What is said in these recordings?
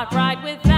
not ride without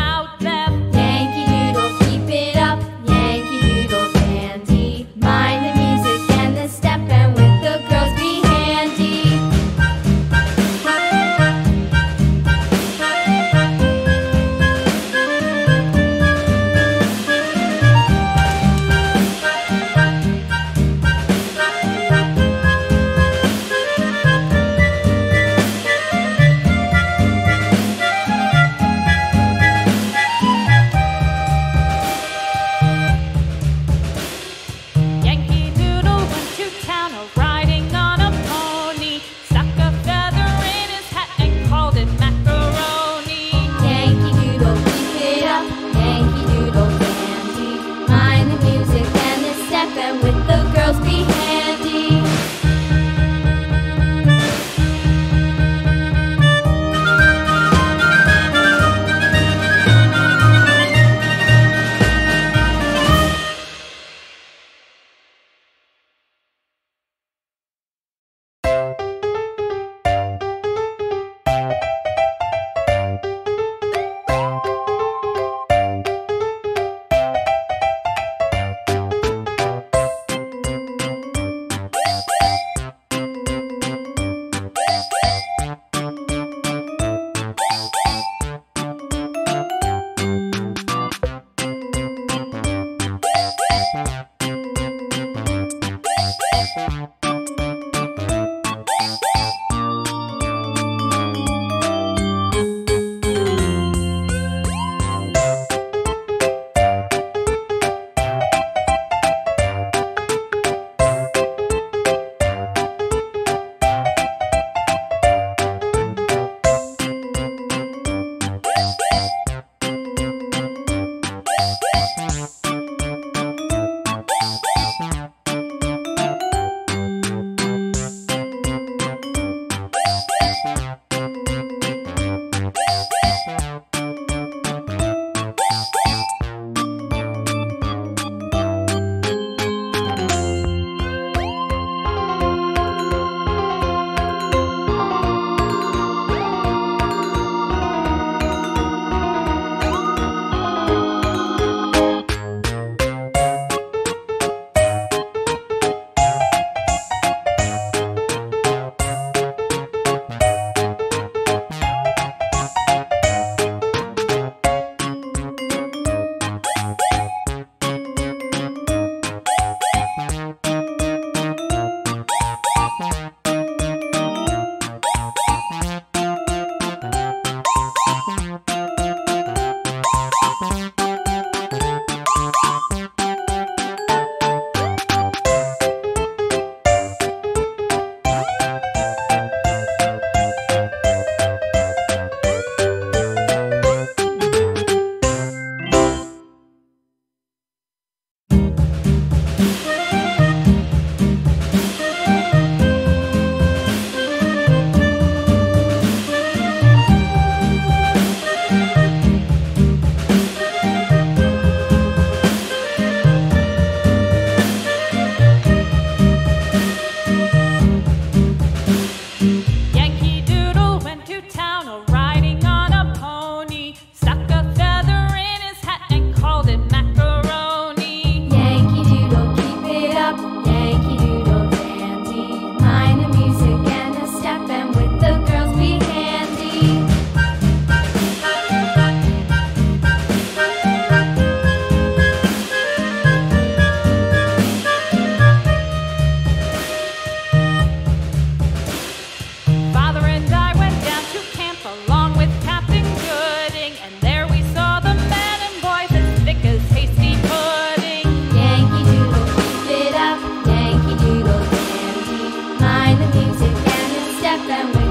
keep